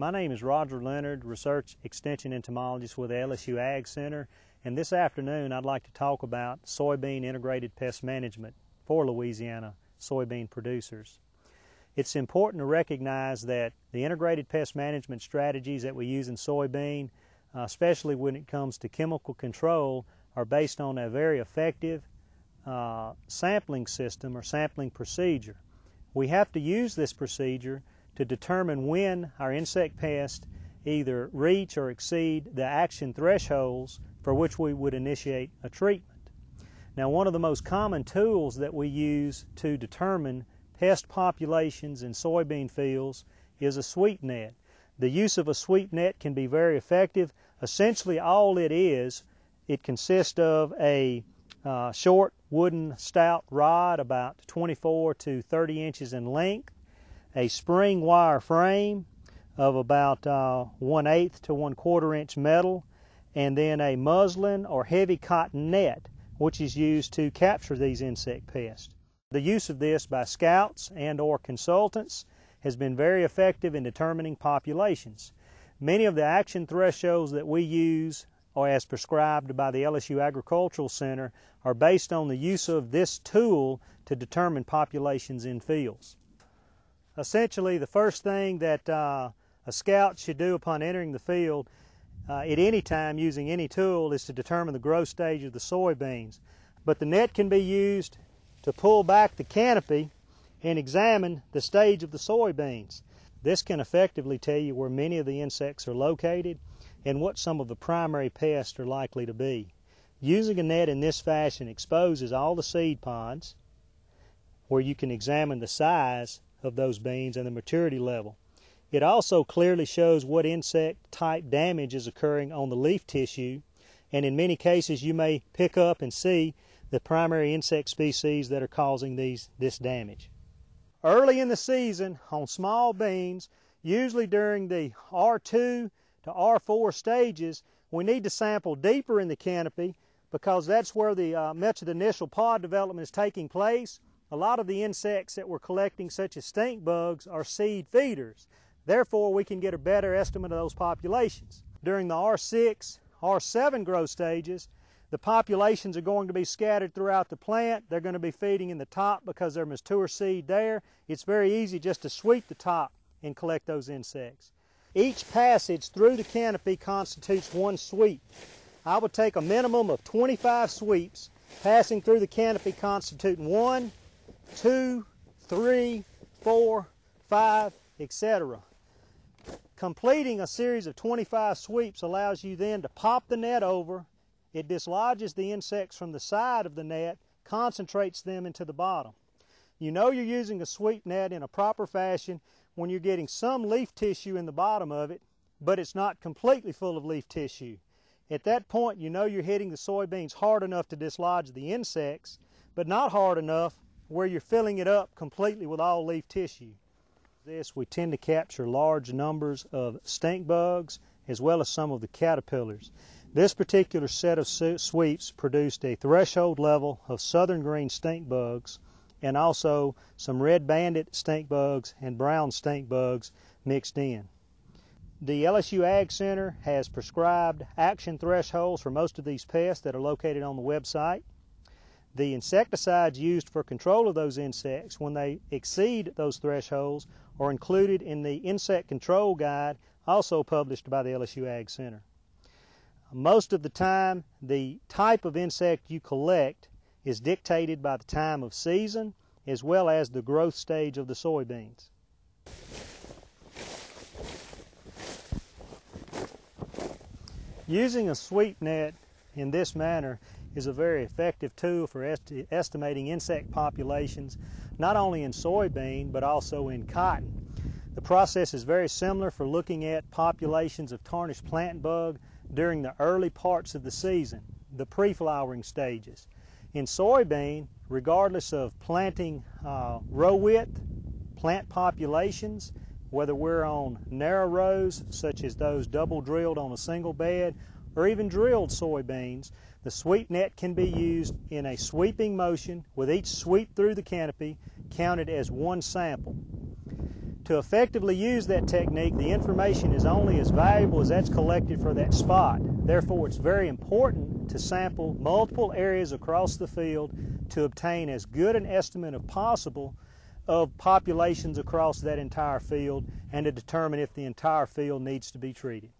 My name is Roger Leonard, Research Extension Entomologist with the LSU Ag Center, and this afternoon I'd like to talk about soybean integrated pest management for Louisiana soybean producers. It's important to recognize that the integrated pest management strategies that we use in soybean, uh, especially when it comes to chemical control, are based on a very effective uh, sampling system or sampling procedure. We have to use this procedure to determine when our insect pests either reach or exceed the action thresholds for which we would initiate a treatment. Now, one of the most common tools that we use to determine pest populations in soybean fields is a sweep net. The use of a sweep net can be very effective. Essentially, all it is, it consists of a uh, short wooden stout rod about 24 to 30 inches in length, a spring wire frame of about uh, 1 8 to 1 quarter inch metal, and then a muslin or heavy cotton net, which is used to capture these insect pests. The use of this by scouts and or consultants has been very effective in determining populations. Many of the action thresholds that we use or as prescribed by the LSU Agricultural Center are based on the use of this tool to determine populations in fields. Essentially, the first thing that uh, a scout should do upon entering the field uh, at any time using any tool is to determine the growth stage of the soybeans. But the net can be used to pull back the canopy and examine the stage of the soybeans. This can effectively tell you where many of the insects are located and what some of the primary pests are likely to be. Using a net in this fashion exposes all the seed pods where you can examine the size of those beans and the maturity level. It also clearly shows what insect type damage is occurring on the leaf tissue and in many cases you may pick up and see the primary insect species that are causing these this damage. Early in the season on small beans, usually during the R2 to R4 stages, we need to sample deeper in the canopy because that's where the uh, much of the initial pod development is taking place. A lot of the insects that we're collecting, such as stink bugs, are seed feeders. Therefore, we can get a better estimate of those populations. During the R6, R7 growth stages, the populations are going to be scattered throughout the plant. They're going to be feeding in the top because they're mature seed there. It's very easy just to sweep the top and collect those insects. Each passage through the canopy constitutes one sweep. I would take a minimum of 25 sweeps passing through the canopy constituting one, two, three, four, five, etc. Completing a series of 25 sweeps allows you then to pop the net over. It dislodges the insects from the side of the net, concentrates them into the bottom. You know you're using a sweep net in a proper fashion when you're getting some leaf tissue in the bottom of it, but it's not completely full of leaf tissue. At that point, you know you're hitting the soybeans hard enough to dislodge the insects, but not hard enough where you're filling it up completely with all leaf tissue. This, we tend to capture large numbers of stink bugs as well as some of the caterpillars. This particular set of sweeps produced a threshold level of southern green stink bugs and also some red banded stink bugs and brown stink bugs mixed in. The LSU Ag Center has prescribed action thresholds for most of these pests that are located on the website. The insecticides used for control of those insects when they exceed those thresholds are included in the Insect Control Guide, also published by the LSU Ag Center. Most of the time, the type of insect you collect is dictated by the time of season as well as the growth stage of the soybeans. Using a sweep net in this manner is a very effective tool for esti estimating insect populations not only in soybean but also in cotton. The process is very similar for looking at populations of tarnished plant bug during the early parts of the season, the pre-flowering stages. In soybean, regardless of planting uh, row width, plant populations, whether we're on narrow rows, such as those double drilled on a single bed, or even drilled soybeans, the sweep net can be used in a sweeping motion with each sweep through the canopy counted as one sample. To effectively use that technique, the information is only as valuable as that's collected for that spot. Therefore, it's very important to sample multiple areas across the field to obtain as good an estimate as possible of populations across that entire field and to determine if the entire field needs to be treated.